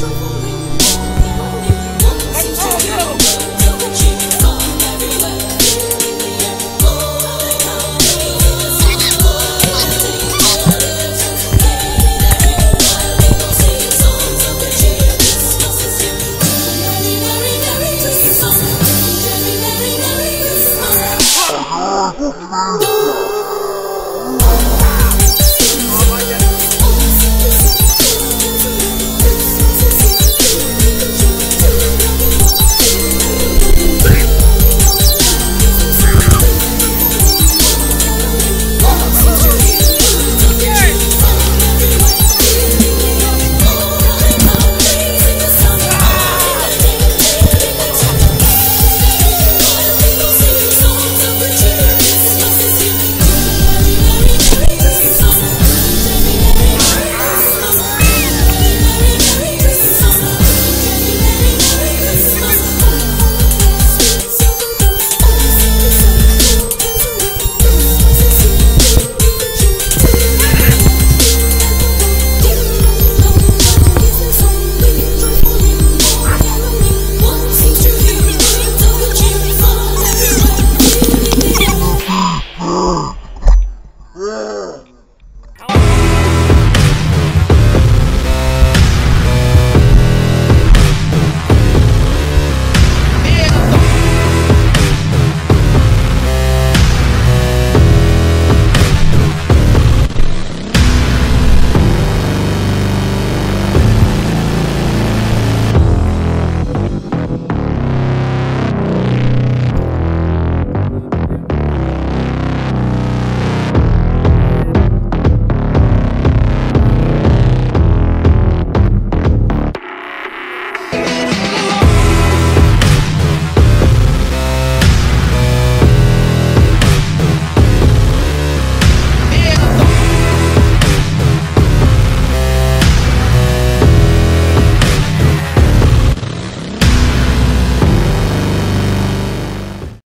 中国